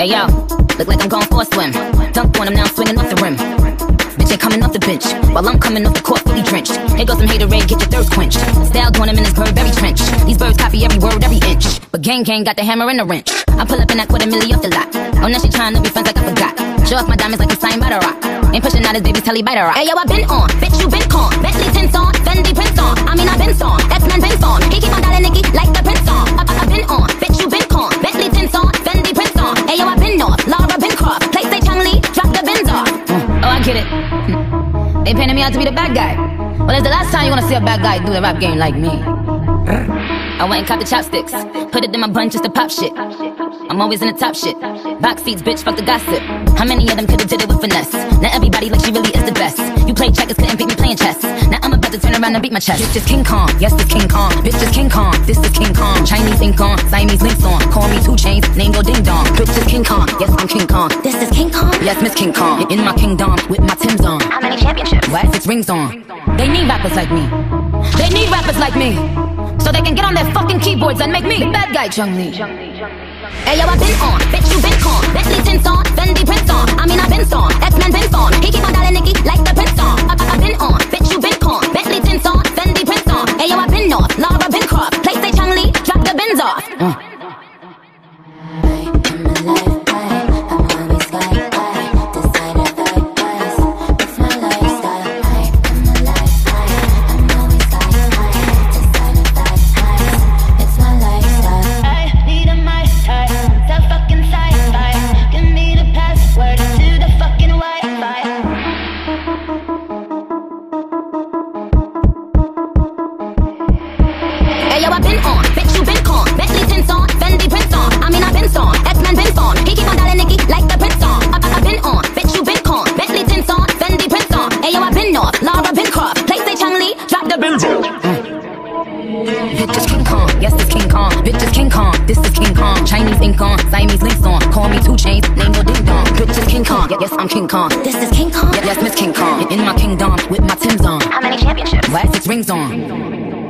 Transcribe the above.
Hey yo, look like I'm going for a swim. Dunk on him now, swinging off the rim. Bitch ain't coming off the bench while I'm coming off the court fully drenched. Here goes some hater Haterade, get your thirst quenched. Style doing him in his Burberry trench. These birds copy every word, every inch. But gang gang got the hammer and the wrench. I pull up in that quarter a milli off the lot. Oh, now she trying to be friends like I forgot. Show off my diamonds like a sign by the Roc. Ain't pushing out his baby telly by the rock. Hey yo, I been on, bitch you been con. Bentley tints on. They painted me out to be the bad guy. Well, it's the last time you wanna see a bad guy do the rap game like me. I went and caught the chopsticks, put it in my bun just to pop shit. I'm always in the top shit. Box seats, bitch, fuck the gossip. How many of them could've did it with finesse? Now everybody like she really is the best. You play checkers, couldn't beat me playing chess. Now I'm about to turn around and beat my chest. Bitch is King Kong, yes, this King Kong. Bitch is King Kong, this is King Kong. Chinese ink on, Siamese links on. Call me 2 Chainz, name go ding dong. Bitch is King Kong, yes, I'm King Kong. This is King Kong, yes, Miss King Kong. In my kingdom, with my Tim's on. How many championships? What? Six rings on. They need rappers like me. They need rappers like me. So they can get on their fucking keyboards and make me the bad guy, Chun-Li. Hey yo, I've been on, bitch you been con. Bentley tints on, Fendi prints on. I mean I've been on, X-Men been on. He keep on dialing Nicki like the prince on. I, I been on, bitch you been con. Bentley tints on, Fendi prints on. Hey yo, I've been north, Laura been Croft. Play say Chun-Li, drop the Benz off. Uh. I been on, bitch you been con. Bentley tints on, Fendi prints on. I mean I been on, X-Men been on. He keep on dialing Nicki like the prince on. I, I, I been on, bitch you been con. Bentley tints on, Fendi prints on. Hey yo, I been north, Laura been Croft. Play say Chun-Li, drop the Benz on. Bitch is King Kong, yes it's King Kong. Bitch is King Kong, this is King Kong. Chinese ink on, Siamese links on. Call me 2 Chainz, name go ding dong. Bitch is King Kong, yes I'm King Kong. This is King Kong. Yes, Miss King Kong. In my kingdom, with my Tim's on. How many championships? What? Six rings on.